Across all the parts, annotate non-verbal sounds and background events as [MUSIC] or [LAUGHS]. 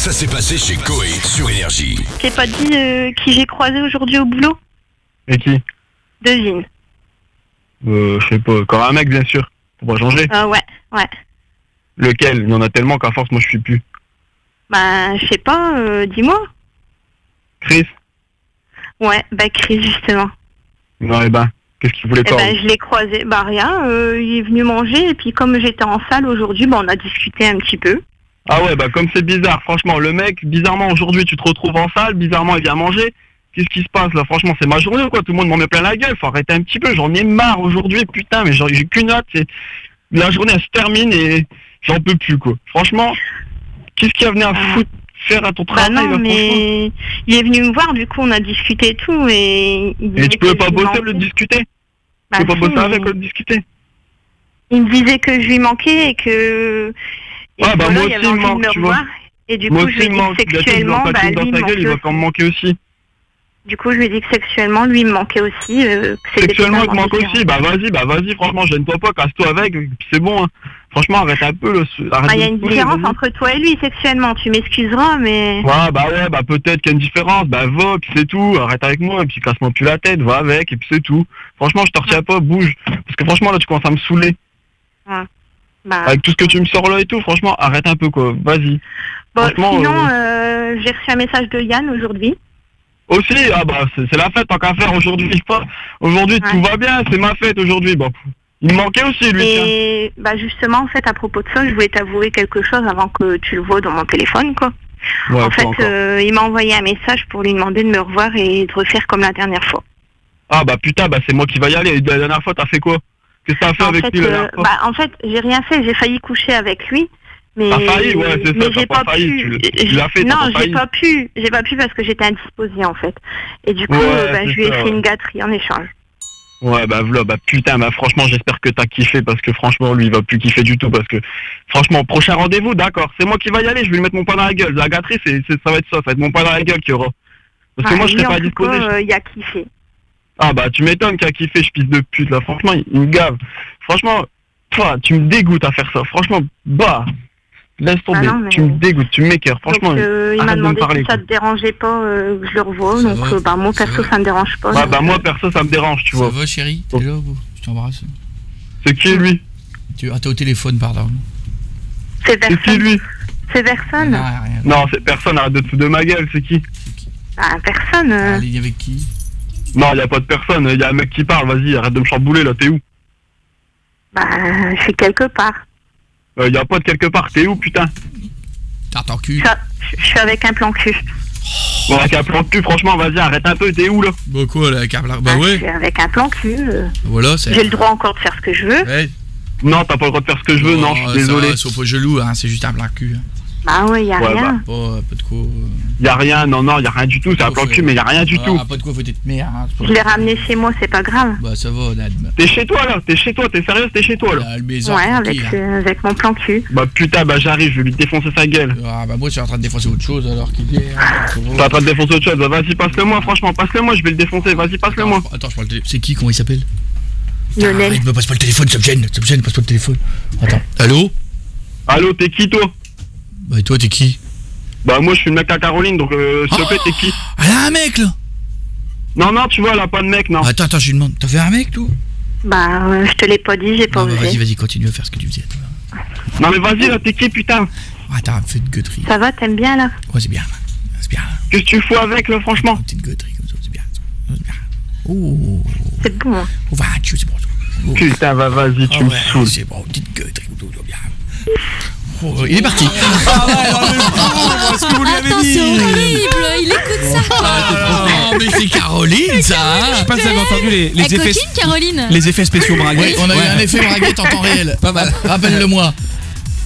Ça s'est passé chez Coé sur Énergie. Je t'ai pas dit euh, qui j'ai croisé aujourd'hui au boulot Et qui? Devine. Euh, je sais pas. Encore un mec, bien sûr. Pour pas changer. Euh, ouais, ouais. Lequel? Il y en a tellement qu'à force, moi, je suis plus. Bah, je sais pas, euh, dis-moi. Chris? Ouais, bah Chris, justement. Non, eh ben, qu'est-ce qu'il voulait Eh pas ben, je l'ai croisé. Bah, rien, euh, il est venu manger, et puis comme j'étais en salle aujourd'hui, bah, on a discuté un petit peu. Ah ouais, bah comme c'est bizarre, franchement, le mec, bizarrement, aujourd'hui, tu te retrouves en salle, bizarrement, il vient manger. Qu'est-ce qui se passe là? Franchement, c'est ma journée ou quoi Tout le monde m'en met plein la gueule. Faut arrêter un petit peu. J'en ai marre aujourd'hui, putain. Mais j'ai qu'une hâte. C'est la journée, elle se termine et j'en peux plus quoi. Franchement, qu'est-ce qu'il a venu à foutre faire à ton Bah travail non, là, franchement? mais il est venu me voir, du coup, on a discuté et tout, et... Il Et disait tu pouvais pas bosser de discuter? Bah Tu peux pas si, bosser mais avec de discuter? Il me disait que je lui manquais et que... Ouais, que bah, moi aussi, il me manque, me tu vois. Et du Moi coup, aussi, je lui ai il dit manque. que y sexuellement, bah, lui, il me gueule, il va manquait quand me manquer aussi. Du coup, je lui ai dit que sexuellement, lui, il me manquait aussi. euh, que Sexuellement, il totalement manque aussi. Bah vas-y, bah vas-y, franchement, gêne-toi pas, casse-toi avec, et puis c'est bon. hein. Franchement, arrête un peu Bah, Il y de a me une différence entre toi et lui, sexuellement. Tu m'excuseras, mais... Ouais, bah ouais, bah peut-être qu'il y a une différence. Bah va, puis c'est tout. Arrête avec moi, et puis casse-moi plus la tête, va avec, et puis c'est tout. Franchement, je te retiens pas, bouge. Parce que franchement, là, tu commences à me saouler. Ouais. Bah, Avec tout ce que tu me sors là et tout, franchement, arrête un peu, quoi. Vas-y. bon, sinon, euh, euh, j'ai reçu un message de Yann aujourd'hui. Aussi, ah bah c'est la fête tant qu'à faire aujourd'hui. Aujourd'hui, tout va bien, c'est ma fête aujourd'hui. Bon, il manquait aussi, lui. tiens. Et bah justement, en fait, à propos de ça, je voulais t'avouer quelque chose avant que tu le vois dans mon téléphone, quoi. Ouais, en fait, euh, il m'a envoyé un message pour lui demander de me revoir et de refaire comme la dernière fois. Ah bah putain, bah c'est moi qui va y aller. La dernière fois, t'as fait quoi? Qu'est-ce que t'as fait En avec fait, lui euh, bah, en fait, j'ai rien fait. J'ai failli coucher avec lui. Mais, T'as failli, ouais, c'est ça, j'ai pas pu. tu l'as fait, non, j'ai pas pu. J'ai pas pu parce que j'étais indisposée en fait. Et du coup, Ouais, bah, je lui ai fait une gâterie en échange. Ouais, bah voilà, bah putain, bah franchement, j'espère que t'as kiffé parce que franchement, lui, il va plus kiffer du tout parce que franchement, prochain rendez-vous, d'accord, c'est moi qui va y aller, je vais lui mettre mon pain dans la gueule. La gâterie, c'est, ça va être ça, ça va être mon pain dans la gueule qui aura. Parce que moi, je serais pas disposé. euh, il a kiffé. Ah bah tu m'étonnes qu'il a kiffé, je pisse de pute là, franchement, il, me gave. Franchement, toi, tu me dégoûtes à faire ça, franchement, bah, laisse tomber, Ah non, mais- tu me dégoûtes, tu m'écœures, franchement. donc, euh, il arrête m'a de me demandé parler, si ça te dérangeait pas euh, que je le revoie. Donc, euh, bah, moi, perso, ça me dérange pas. donc, bah moi, perso, ça me dérange, tu vois. Ça va, chérie T'es là ou Je t'embrasse. C'est qui lui Tu... Ah, t'es au téléphone, pardon. C'est C'est qui lui C'est personne. Non, c'est personne, arrête de te foutre de ma gueule, c'est qui Ah, personne. euh. Allez, avec qui Non, y a pas de personne, y a un mec qui parle, vas-y, arrête de me chambouler là, t'es où? Bah, je suis quelque part. Euh, Y a pas de quelque part, t'es où putain? Tarte en cul. Je suis- Je suis avec un plan cul. Bon, avec un plan de cul, franchement, vas-y, arrête un peu, t'es où là? Bah quoi, là, câble Bah Je ouais. suis avec un plan cul. euh. Voilà, c'est. J'ai le droit encore de faire ce que je veux. Ouais. Non, t'as pas le droit de faire ce que je veux, non, je Oh, suis désolé. Ça, va, sois pas gelou, hein, c'est juste un plat cul. hein. Bah ouais, y a Ouais, rien. Pas, pas de quoi. euh, Y a rien, non, non, y a rien du tout, c'est un plan de cul, mais y a rien du ah, tout. Pas de quoi, faut être merde. Hein, pas- Je l'ai ramené chez moi, c'est pas grave. Bah ça va, Nadme. T'es chez toi là, t'es chez toi, t'es sérieux, t'es chez toi là. Maison, Ouais, avec, hein. euh, avec mon plan cul. Bah putain, bah j'arrive, je vais lui défoncer sa gueule. Ah bah moi je suis en train de défoncer autre chose alors qu'il est. hein. T'es en train de défoncer autre chose, bah vas-y, passe-le moi, franchement, passe-le moi, je vais le défoncer, vas-y, passe-le moi. Attends, je prends le téléphone. C'est qui Comment il s'appelle? Lionel. Arrête, me passe pas le téléphone, ça me gêne, ça me gêne, passe pas le téléphone. Attends. Allô? Allô, t'es qui toi? Bah et toi t'es qui Bah moi je suis le mec à Caroline, donc euh, s'il te plaît, t'es qui Elle a un mec là Non, non, tu vois, elle a pas de mec, non. Attends, attends, je lui demande. T'as fait un mec toi Bah, euh, je te l'ai pas dit, j'ai pas Non, bah, Vas-y, osé. vas-y, continue à faire ce que tu faisais. Non mais vas-y là, t'es qui putain Attends, fais une gueuterie. Ça va, t'aimes bien là Ouais, c'est bien, là. c'est bien. là. Qu'est-ce que tu fous avec là, franchement Petite gueuterie comme ça, c'est bien. c'est bien. Oh, C'est bon. hein. oh, va, tu c'est bon. Oh. Putain, bah vas-y, tu Ah me ouais, saoules. C'est bon, petite va. Oh, il est parti. Ah ouais, non, mais bon, ce que vous lui avez Attends, dit. c'est horrible, il écoute ça. Oh, mais c'est Caroline, ça hein Je sais pas si vous avez entendu les, les Elle effets, coquine, Caroline les effets spéciaux Oui, braguettes. on a eu un effet braguette en temps réel. Pas mal. Rappelle-le-moi.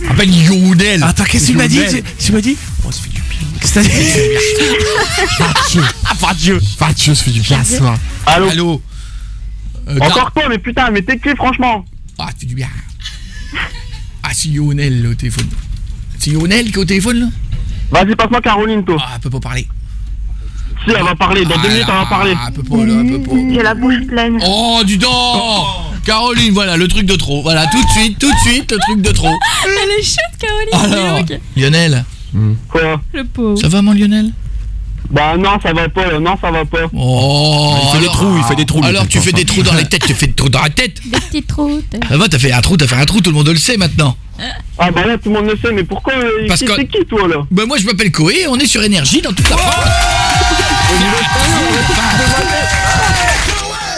Rappelle Youdel. Attends, qu'est-ce que tu m'as dit? Youdel. Tu tu m'as dit? On se fait du bien. Qu'est-ce que t'as dit Va Dieu. [LAUGHS] Va Dieu. Va Dieu, se fait du soir. Allô Allô Euh, Encore toi, mais putain, mais t'es qui franchement Ah, tu fais du bien. C'est Lionel au téléphone. C'est Lionel qui est au téléphone là? Vas-y, passe-moi Caroline, toi. Ah, elle peut pas parler. Si, elle va parler, dans deux Ah, minutes, elle va parler. Ah, elle peut pas, là, elle peut pas. J'ai la bouche pleine. Oh, du donc Caroline, voilà, le truc de trop. Voilà, tout de suite, tout de suite, le truc de trop. Elle est chaude, Caroline. Alors. Lionel, Quoi? Le pauvre. Ça va, mon Lionel? Bah non, ça va pas, là. non, ça va pas. Oh, Il fait des trous, il fait des trous, Alors tu fais des trous dans les têtes, tu fais des trous dans la tête. Des petites routes. Ça va, t'as fait un trou, t'as fait un trou, tout le monde le sait maintenant. Ah bah là, tout le monde le sait, mais pourquoi euh, Parce que- C'est qui, toi, là? Bah moi je m'appelle Koé, on est sur énergie dans toute la France.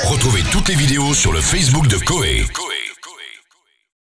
Retrouvez toutes les vidéos sur le Facebook de Coé.